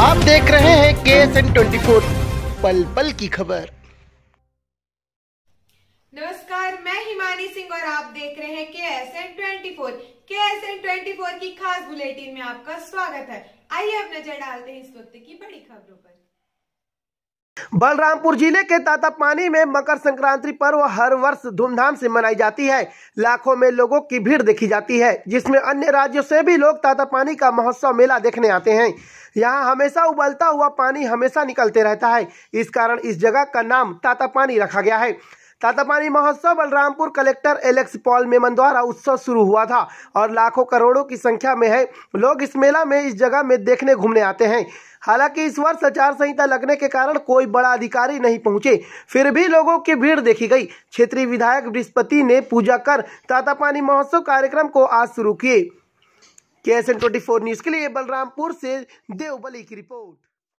आप देख रहे हैं K S N twenty four पल पल की खबर। नमस्कार, मैं हिमानी सिंह और आप देख रहे हैं K S N twenty four K S N twenty four की खास बुलेटिन में आपका स्वागत है। आइए अब नज़र डालते हैं इस वक्त की बड़ी खबरों पर। बलरामपुर ज़िले के तातापानी में मकर संक्रांति पर्व हर वर्ष धूमधाम से मनाई जाती है। लाखों में लोगों की भीड़ देखी जाती है, जिसमें अन्य राज्यों से भी लोग तातापानी का महोत्सव मेला देखने आते हैं। यहाँ हमेशा उबलता हुआ पानी हमेशा निकलते रहता है। इस कारण इस जगह का नाम तातापानी रखा गया है। तातापानी महोत्सव Balrampur collector Alex Paul Menon द्वारा उत्सव शुरू हुआ था और लाखों करोड़ों की संख्या में है। लोग इस मेला में इस जगह में देखने घूमने आते हैं। हालाँकि इस वर्ष आचार संहिता लगने के कारण कोई बड़ा अधिकारी नहीं पहुँचे। फिर भी लोगों की भीड़ देखी गई। क्षेत्रीय विधायक बृहस्पति ने पूजा कर तातापानी महोत्सव कार्यक्रम को आज शुरू किए। के एस न्यूज़ के लिए बलरामपुर से देवबली की रिपोर्ट।